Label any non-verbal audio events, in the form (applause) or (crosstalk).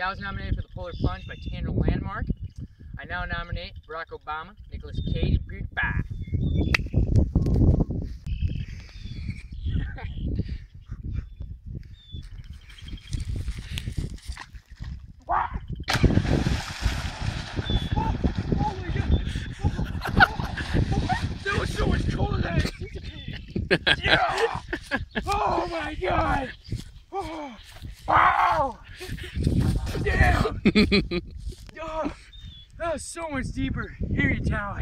Cal was nominated for the Polar Plunge by Tanner Landmark. I now nominate Barack Obama, Nicolas Cage, and PewDiePie. That was so much cooler (laughs) Yeah! Oh my god! Oh, wow! (laughs) Oh, that was so much deeper. Here you towel.